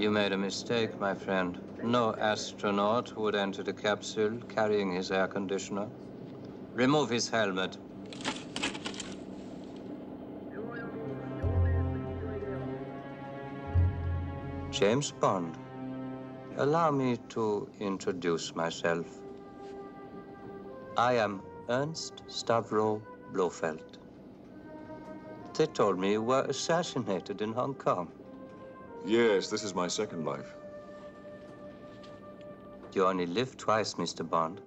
You made a mistake, my friend. No astronaut would enter the capsule carrying his air conditioner. Remove his helmet. James Bond. Allow me to introduce myself. I am Ernst Stavro Blofeld. They told me you were assassinated in Hong Kong. Yes, this is my second life. You only live twice, Mr. Bond.